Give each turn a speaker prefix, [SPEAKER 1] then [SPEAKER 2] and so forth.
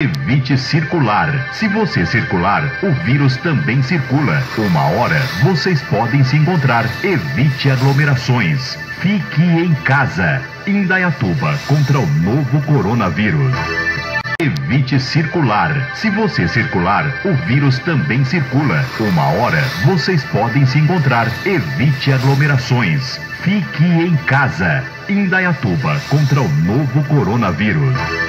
[SPEAKER 1] Evite circular. Se você circular, o vírus também circula. Uma hora vocês podem se encontrar. Evite aglomerações. Fique em casa. Indaiatuba contra o novo coronavírus. Evite circular. Se você circular, o vírus também circula. Uma hora vocês podem se encontrar. Evite aglomerações. Fique em casa. Indaiatuba contra o novo coronavírus.